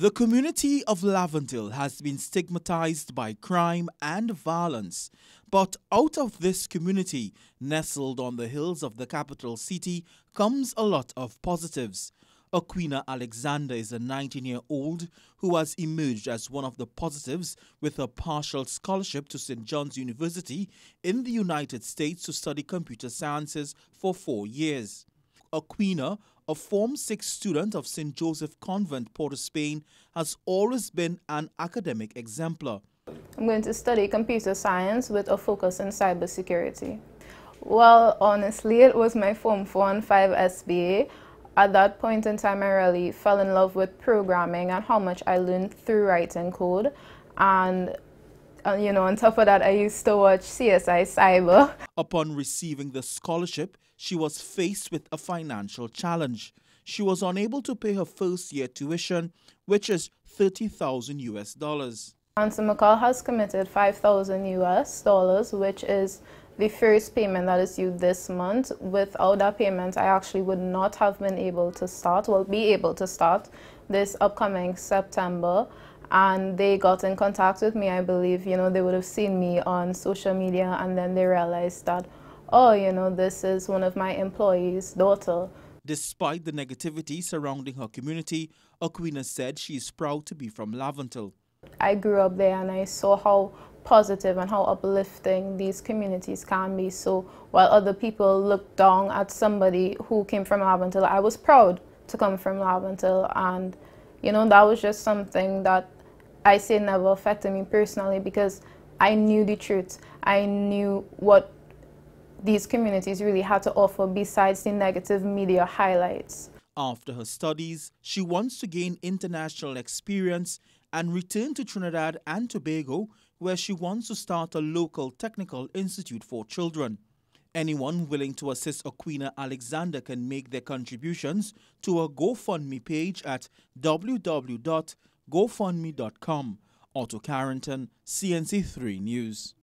The community of Laventille has been stigmatized by crime and violence, but out of this community, nestled on the hills of the capital city, comes a lot of positives. Aquina Alexander is a 19 year old who has emerged as one of the positives with a partial scholarship to St. John's University in the United States to study computer sciences for four years. Aquina, a Form 6 student of St. Joseph Convent, Port of Spain, has always been an academic exemplar. I'm going to study computer science with a focus in cybersecurity. Well, honestly, it was my Form 4 and 5 SBA. At that point in time, I really fell in love with programming and how much I learned through writing code. And uh, you know, on top of that, I used to watch CSI Cyber. Upon receiving the scholarship, she was faced with a financial challenge. She was unable to pay her first year tuition, which is 30,000 US dollars. ANSA McAL has committed 5,000 US dollars, which is the first payment that is due this month. Without that payment, I actually would not have been able to start, well, be able to start this upcoming September and they got in contact with me. I believe, you know, they would have seen me on social media and then they realized that, oh, you know, this is one of my employees' daughter. Despite the negativity surrounding her community, Aquina said she is proud to be from Laventille. I grew up there and I saw how positive and how uplifting these communities can be. So while other people looked down at somebody who came from Laventille, I was proud to come from Laventille and you know that was just something that I say never affected me personally because I knew the truth. I knew what these communities really had to offer besides the negative media highlights. After her studies, she wants to gain international experience and return to Trinidad and Tobago, where she wants to start a local technical institute for children. Anyone willing to assist Aquina Alexander can make their contributions to a GoFundMe page at www gofundme.com. Otto Carrington, CNC3 News.